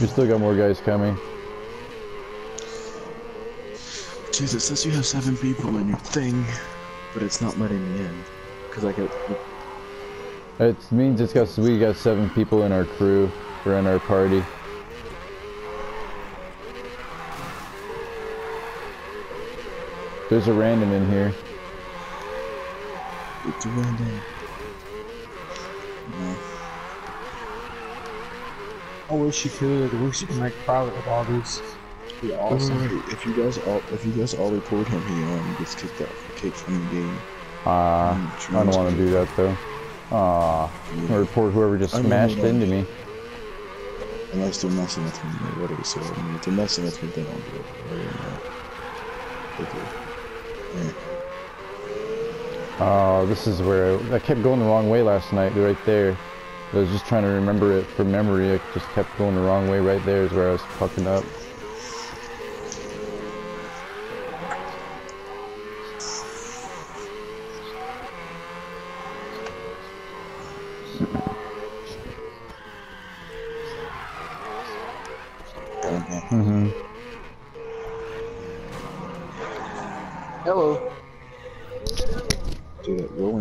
We still got more guys coming. Jeez, it says you have seven people in your thing, but it's not letting me in. Cause I get. It means it's got we got seven people in our crew or in our party. There's a random in here. It's a random. No. I wish you could. I wish you could make private with all these. Be awesome. Wait, if you guys all if you guys all report him, he um gets kicked out kicked from the game. Ah, Mm, I don't want to do that though. Ah, Yeah. report whoever just smashed into me. Unless they're messing with me or whatever. So I mean, if they're messing with me, they don't do it. Other they do. Yeah. Oh, this is where I, I kept going the wrong way last night, right there. I was just trying to remember it from memory. I just kept going the wrong way right there is where I was fucking up. Mm-hmm. Hello. Do that rolling.